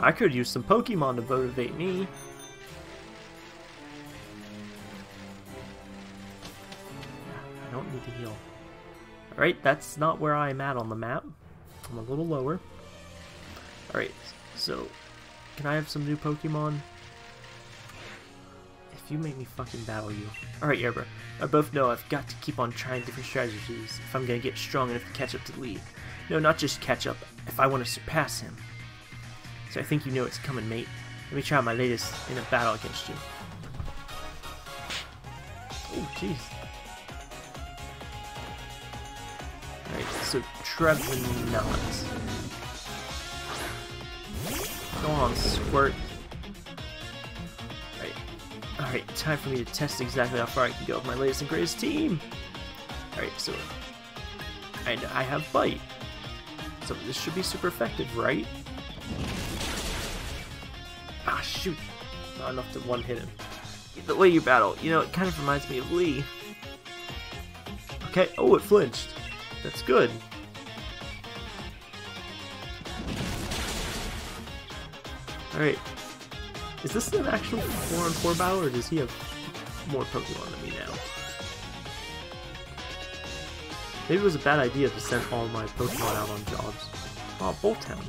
A: I could use some Pokemon to motivate me. I don't need to heal. Alright, that's not where I'm at on the map. I'm a little lower. Alright, so can I have some new Pokemon? If you make me fucking battle you. Alright, Yeager BR. I both know I've got to keep on trying different strategies if I'm gonna get strong enough to catch up to the lead. No, not just catch up, if I want to surpass him. So I think you know it's coming, mate. Let me try my latest in a battle against you. Oh, jeez. Alright, so Trevenant. Go on, Squirt. Alright. Time for me to test exactly how far I can go with my latest and greatest team! Alright, so... I, I have Bite. So this should be super effective, right? Ah, shoot! Not enough to one-hit him. The way you battle, you know, it kind of reminds me of Lee. Okay, oh, it flinched. That's good. Alright. Is this an actual 4 on 4 battle, or does he have more Pokemon than me now? Maybe it was a bad idea to send all my Pokemon out on jobs. Oh, Boltund.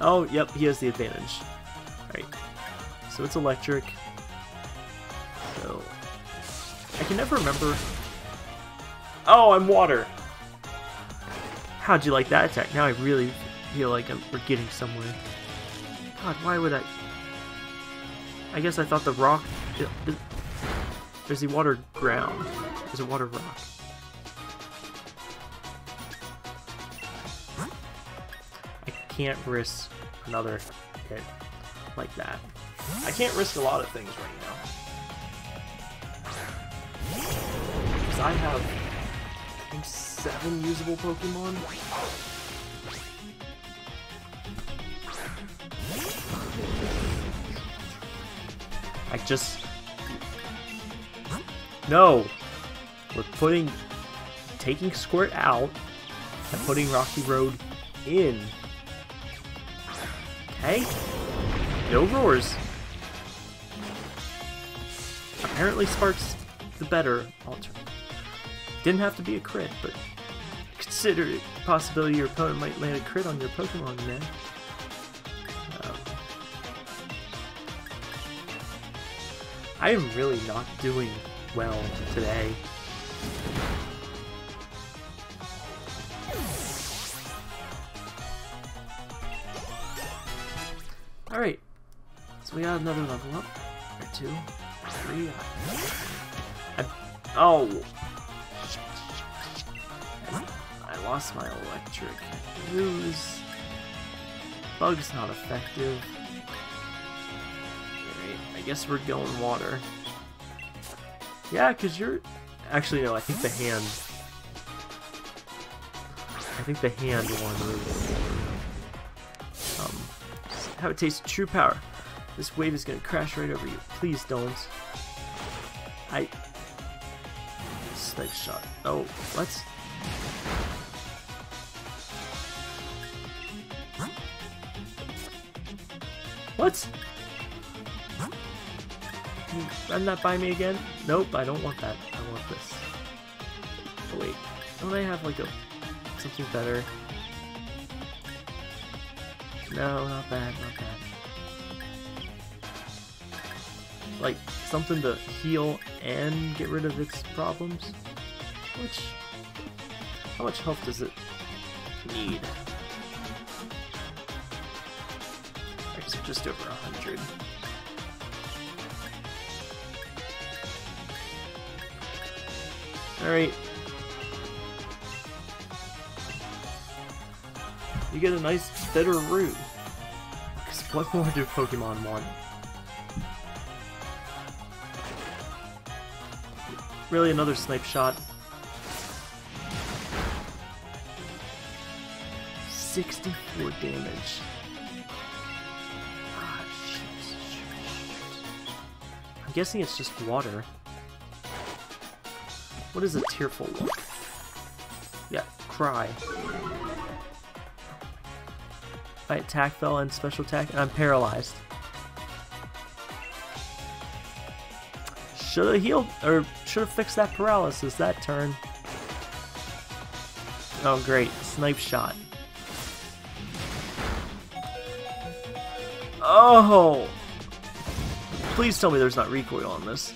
A: Oh, yep, he has the advantage. Alright. So it's electric. So... I can never remember... Oh, I'm water! How'd you like that attack? Now I really feel like I'm, we're getting somewhere. God, why would I... I guess I thought the rock... There's the water ground. There's a water rock. I can't risk another hit like that. I can't risk a lot of things right now. Because I have, I think, seven usable Pokemon. I just... No! We're putting... Taking Squirt out and putting Rocky Road in. Okay? No roars. Apparently Spark's the better alter. Didn't have to be a crit, but consider it possibility your opponent might land a crit on your Pokemon, man. I am really not doing well today. Alright, so we got another level up. Or two, three. Uh, I, oh! I lost my electric. Lose. Bug's not effective guess we're going water. Yeah, because you're... Actually, no, I think the hand... I think the hand one. Um, how it tastes true power. This wave is going to crash right over you. Please don't. I... Snipe shot. Oh, let's... What? Run that by me again? Nope, I don't want that. I want this. Oh wait, don't I have like a something better? No, not bad, not bad. Like, something to heal and get rid of its problems? Which... How much health does it need? I guess just over a 100. Alright. You get a nice better root. Because what more do Pokemon want? Really, another snipe shot. 64 damage. Ah. I'm guessing it's just water. What is a tearful look? Yeah, cry. My attack fell and special attack, and I'm paralyzed. Should have healed, or should have fixed that paralysis that turn. Oh great, snipe shot. Oh! Please tell me there's not recoil on this.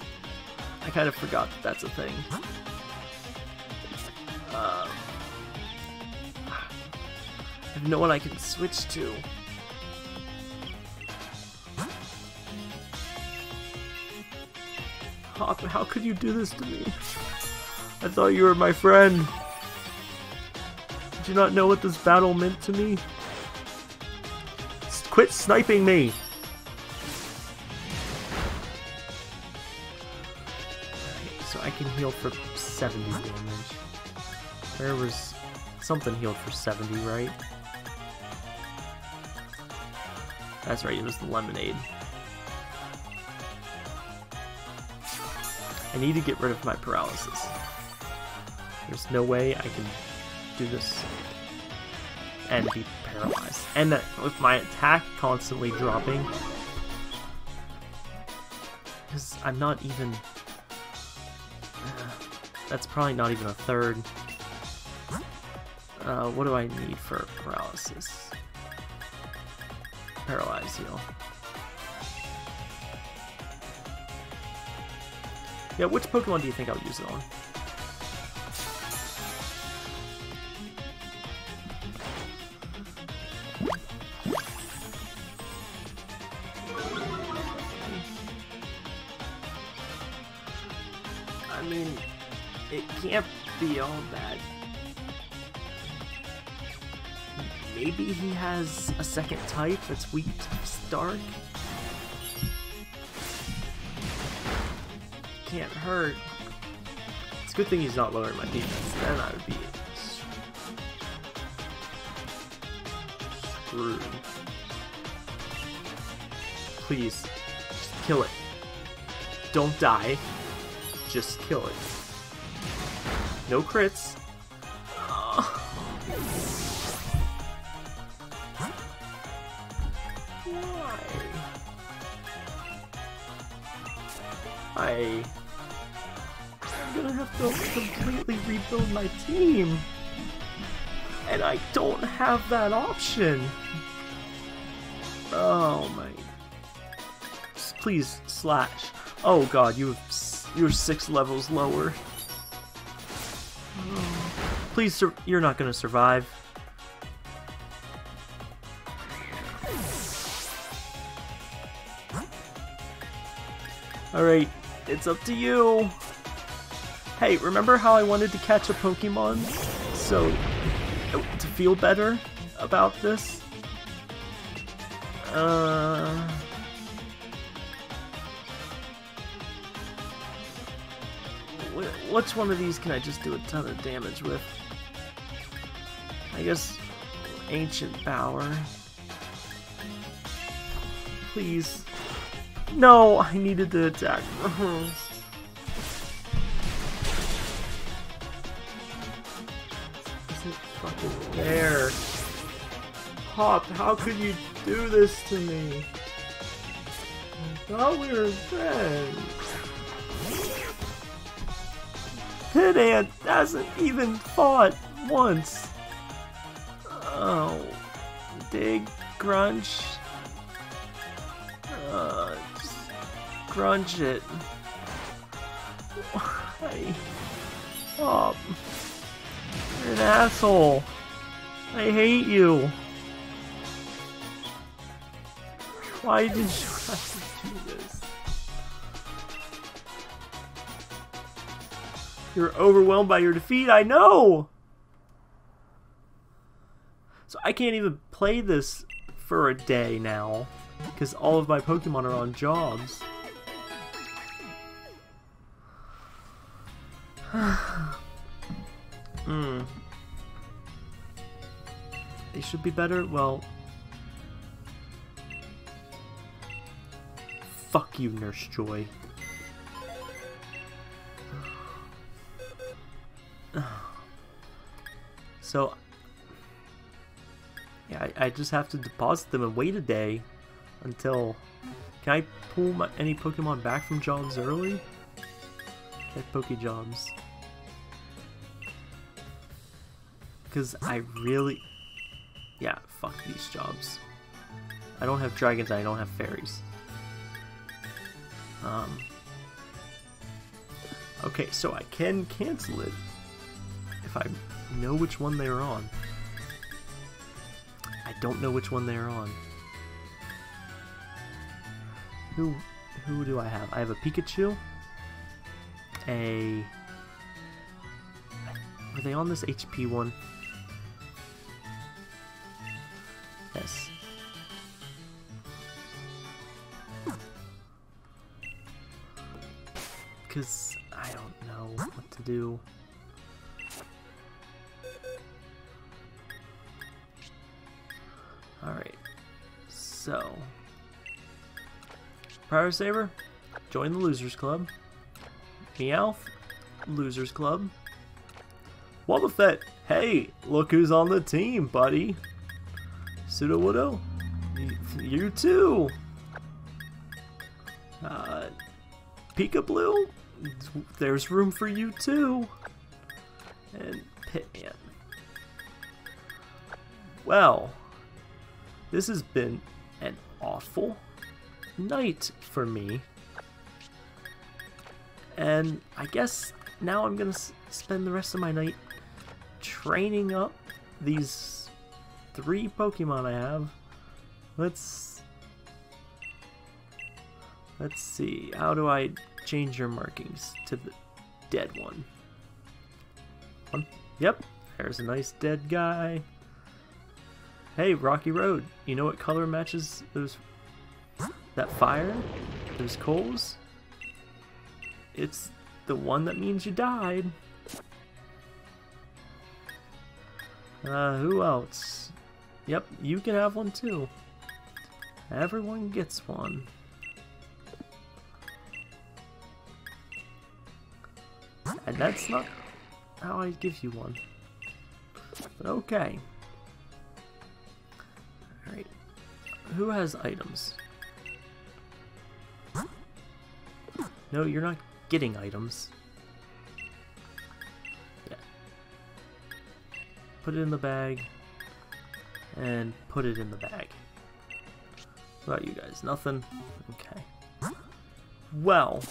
A: I kind of forgot that that's a thing. Have no one I can switch to. Hop, how could you do this to me? I thought you were my friend. Did you not know what this battle meant to me? S- Quit sniping me! So I can heal for 70 damage. There was something healed for 70, right? That's right, it was the lemonade. I need to get rid of my paralysis. There's no way I can do this and be paralyzed. And that with my attack constantly dropping, because I'm not even. that's probably not even a third. Uh, what do I need for paralysis? Paralyze heal. Yeah, which Pokemon do you think I'll use it on? I mean, it can't be all bad. Maybe he has a second type that's weak to Stark? Can't hurt. It's a good thing he's not lowering my defense, then I would be screwed. Please, just kill it. Don't die. Just kill it. No crits. Team. And I don't have that option. Oh my... Please, Slash. Oh god, you you're six levels lower. Please, you're not gonna survive. Alright, it's up to you. Hey, remember how I wanted to catch a Pokemon? So, to feel better about this? Uh... wh- Which one of these can I just do a ton of damage with? I guess Ancient Power. Please. No, I needed to attack Hop, how could you do this to me? I thought we were friends. Pit Ant hasn't even fought once. Oh, dig, grunge. Uh, grunge it. I, oh, you're an asshole. I hate you. Why did you have to do this? You're overwhelmed by your defeat, I know! So I can't even play this for a day now, because all of my Pokemon are on jobs. Hmm. They should be better? Well... Fuck you, Nurse Joy. So... Yeah, I, I just have to deposit them and wait a day until... Can I pull my, any Pokemon back from jobs early? Check Pokejobs. Because I really... Yeah, fuck these jobs. I don't have dragons, I don't have fairies. Um, okay, so I can cancel it if I know which one they're on. I don't know which one they're on. Who who do I have? I have a Pikachu. A Were they on this HP one? Do. Alright. So. Power Saber, join the Losers Club. Meowth, Losers Club. Wobbuffet, hey, look who's on the team, buddy. Sudowoodo, you too. Uh, Pika Blue, there's room for you too. And Pitman. Well, this has been an awful night for me. And I guess now I'm gonna spend the rest of my night training up these three Pokemon I have. Let's let's see. How do I change your markings to the dead one? one? Yep, there's a nice dead guy. Hey, Rocky Road. You know what color matches those that fire? Those coals? It's the one that means you died. Uh, who else? Yep, you can have one too. Everyone gets one. And that's not how I give you one. But okay. Alright. Who has items? No, you're not getting items. Yeah. Put it in the bag. And put it in the bag. What about you guys? Nothing? Okay. Well.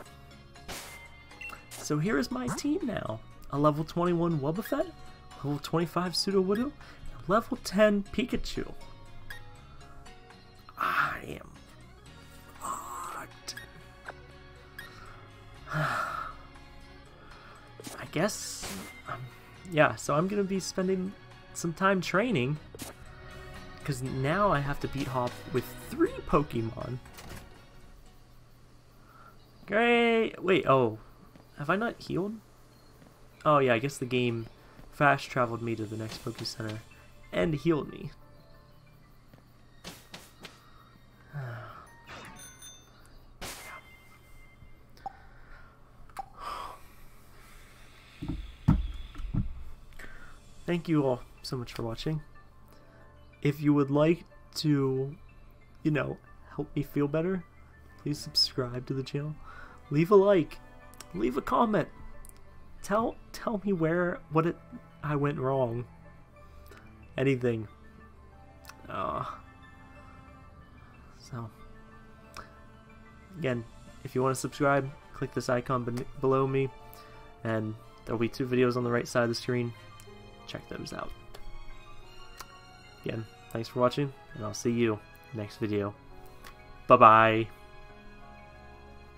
A: So here is my team now. A level 21 Wobbuffet, level 25 Sudowoodo, level 10 Pikachu. I am fucked. I guess, um, yeah, so I'm going to be spending some time training because now I have to beat Hop with three Pokemon. Great. Wait, oh. Have I not healed? Oh yeah, I guess the game fast traveled me to the next Poke Center and healed me. Thank you all so much for watching. If you would like to, you know, help me feel better, please subscribe to the channel. Leave a like. Leave a comment. Tell tell me where what it I went wrong. Anything. Uh, so, again, if you want to subscribe, click this icon below me, and there'll be two videos on the right side of the screen. Check those out. Again, thanks for watching, and I'll see you next video. Bye-bye.